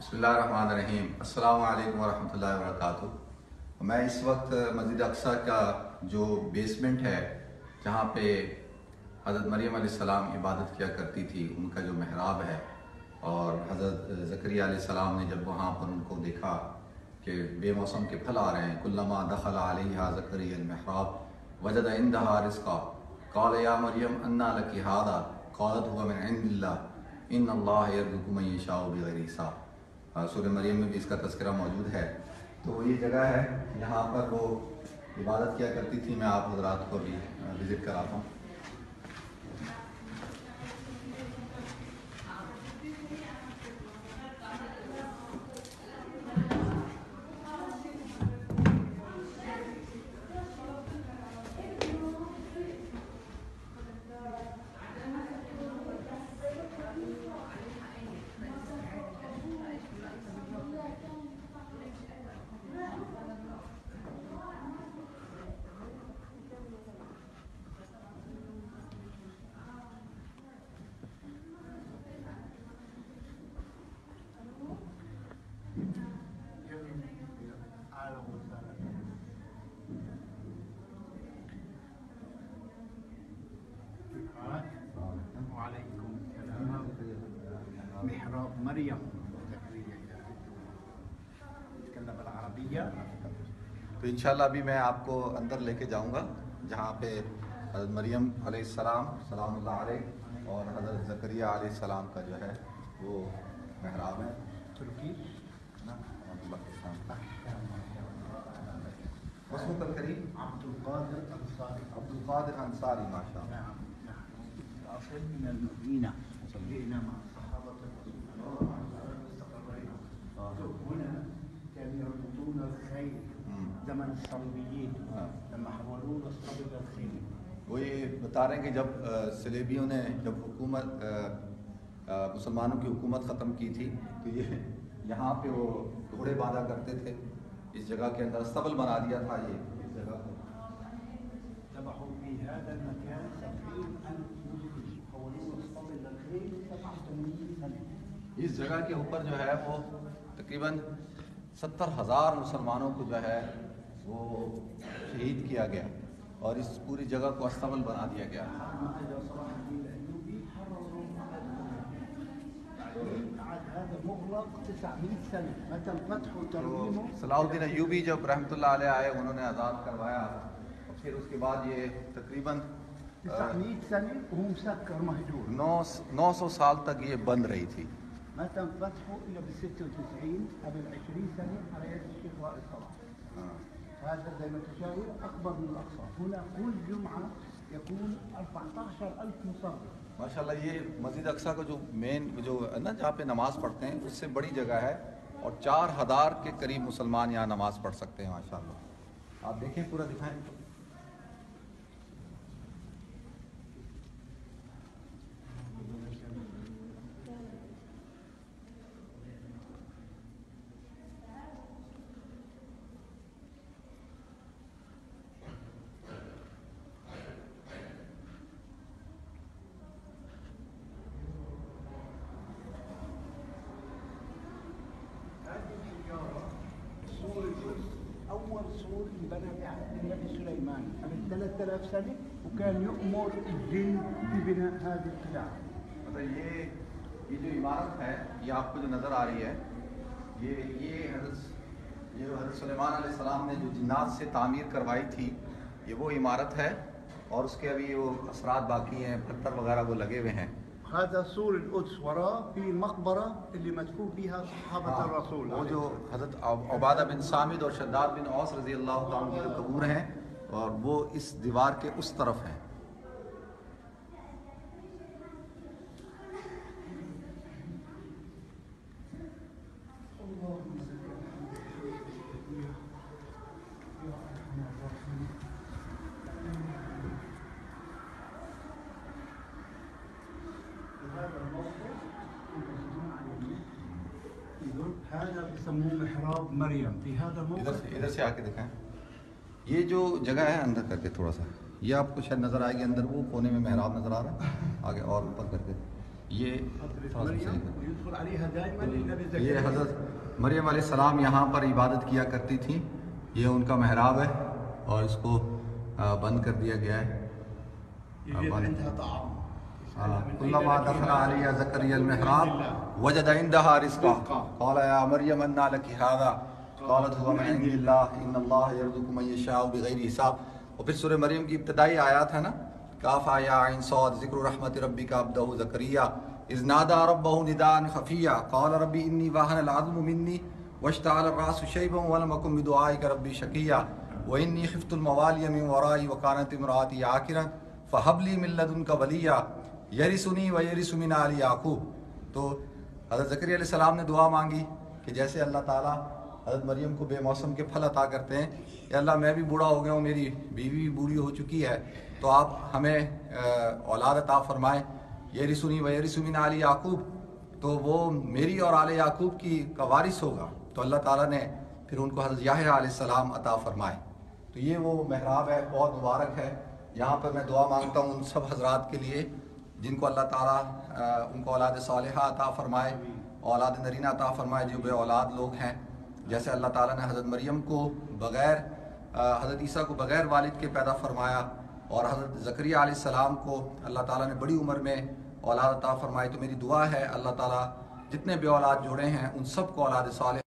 بسم اللہ الرحمن الرحیم۔ السلام علیکم ورحمۃ اللہ وبرکاتہ۔ میں اس وقت مسجد اقصیٰ کا جو بیسمنٹ ہے، جہاں پہ حضرت مریم علیہ السلام عبادت کیا کرتی تھی، ان کا جو محراب ہے۔ اور حضرت زکریہ علیہ السلام نے جب وہاں پر ان کو دیکھا کہ بے موسم کے پھل آ رہے ہیں، کلما دخل علیہ زکری المحراب، وجد عندها رزقا۔ قال یا مریم، انا لکی هذا قالت، هو من عند اللہ۔ ان اللہ یرزق من یشاء بغیر حساب۔ سورہ مریم میں بھی اس کا تذکرہ موجود ہے۔ تو یہ جگہ ہے، یہاں پر وہ عبادت کیا کرتی تھی، میں آپ حضرات کو بھی وزٹ کراتا ہوں وعليكم السلام محراب مريم تو انشاءاللہ ابھی میں آپ کو اندر لے کے جاؤں گا جہاں پہ حضرت مریم علیہ السلام سلام اللہ علیہ اور حضرت زکریہ علیہ السلام کا جو ہے وہ محراب ہے کا مسلم الکریم عبد القادر أنصاري عبد القادر انصاری ماشاء اللہ هنا كانوا يربطون الخيل. زمن الصليبيين. لما حولونا الصليب الخيل وہ یہ بتا رہے ہیں کہ جب آ، صلیبیوں نے جب حکومت مسلمانوں کی حکومت ختم کی تھی تو یہ یہاں پہ وہ گھوڑے باندھا کرتے تھے اس جگہ کے اندر استبل بنا دیا تھا یہ اس جگہ کو۔ ذبحوا في هذا المكان سبعين ألف مسلم حولونا الصليب إلى الخيل 87 سنة. اس جگہ کے اوپر جو ہے وہ تقریباً ستر ہزار مسلمانوں کو جو ہے وہ شہید کیا گیا اور اس پوری جگہ کو استبل بنا دیا گیا۔ صلاح الدین ایوبی جب رحمۃ اللہ علیہ آئے، انہوں نے آزاد کروایا۔ پھر اس کے بعد یہ تقریباً نو سو سال تک یہ بند رہی تھی۔ متى فتحه إلى بال 96 قبل 20 سنة على يد الشيخ وائل صلاح هذا زي ما انت شايف أكبر من الأقصى. هنا كل جمعة يكون 14000 مصلي. ماشاء اللہ یہ مسجد اقصیٰ کا جو مین جو ہے نا جہاں پہ نماز پڑھتے ہیں اس سے بڑی جگہ ہے اور چار ہزار کے قریب مسلمان یہاں نماز پڑھ سکتے ہیں ماشاء اللہ آپ دیکھیں پورا دکھائیں هذه الحجارة سور القدس أول سور انبنى في عهد النبي قبل 3000 سنة وكان يؤمر الجن ببناء هذه القلاع مطلب یہ یہ جو عمارت ہے یہ آپ کو جو نظر آ رہی ہے یہ یہ حضرت یہ حضرت سلیمان علیہ السلام نے جو جنات سے تعمیر کروائی تھی یہ وہ عمارت ہے اور اس کے ابھی وہ اثرات باقی ہیں پتھر وغیرہ وہ لگے ہوئے ہیں هذا سور القدس وراه في المقبرة اللي مدفون فيها صحابة الرسول وہ جو حضرت عبادہ بن سامد اور شداد بن اوس رضی اللہ تعالیٰ کی جو قبور ہیں اور وہ اس دیوار کے اس طرف ہیں۔ محراب ادھر سے ادھر سے آ کے دکھائیں۔ یہ جو جگہ ہے اندر کر کے تھوڑا سا یہ آپ کو شاید نظر آئے گی اندر وہ کونے میں محراب نظر آ رہا ہے۔ آگے اور اوپر کر کے۔ یہ یہ حضرت مریم علیہ السلام یہاں پر عبادت کیا کرتی تھیں۔ یہ ان کا محراب ہے اور اس کو بند کر دیا گیا ہے۔ كلما لك دخل المحراب. وجد عندها رزقا. قال يا مريم لك هذا قالت هو من عند الله ان الله يرزق من يشاء بغیر حساب۔ اور پھر سورہ مریم کی ابتدائی آیات ہے نا، کافا یا عین صاد، ذکر رحمت ربک عبدہ زکریا۔ اذ نادى ربه نداء خفيا قال ربي اني وهن العظم مني واشتعل الراس شيبا ولم اكن بدعائك ربي شقيا واني خفت الموالي من ورائي وكانت امراتي عاقرا فهب لي من لدنك وليا يرثني ويرث من آل يعقوب تو حضرت زکریا علیہ السلام نے دعا مانگی کہ جیسے اللہ تعالیٰ حضرت مریم کو بے موسم کے پھل عطا کرتے ہیں۔ کہ اللہ، میں بھی بوڑھا ہو گیا ہوں، میری بیوی بھی بوڑھی ہو چکی ہے، تو آپ ہمیں اولاد عطا فرمائیں۔ یہ رسونی و یہ رسومین علی یعقوب، تو وہ میری اور آل یعقوب کی کا وارث ہوگا۔ تو اللہ تعالیٰ نے پھر ان کو حضرت یاہیا علیہ السلام عطا فرمائے۔ تو یہ وہ محراب ہے، بہت مبارک ہے۔ یہاں پر میں دعا مانگتا ہوں ان سب حضرات کے لیے، جن کو اللہ تعالیٰ ان کو اولاد صالحہ عطا فرمائے، اولاد نرینہ عطا فرمائے، جو بے اولاد لوگ ہیں۔ جیسے اللہ تعالیٰ نے حضرت مریم کو بغیر حضرت عیسیٰ کو بغیر والد کے پیدا فرمایا اور حضرت زکریہ علیہ السلام کو اللہ تعالیٰ نے بڑی عمر میں اولاد عطا فرمائی، تو میری دعا ہے اللہ تعالیٰ جتنے بے اولاد جوڑے ہیں، ان سب کو اولاد صالح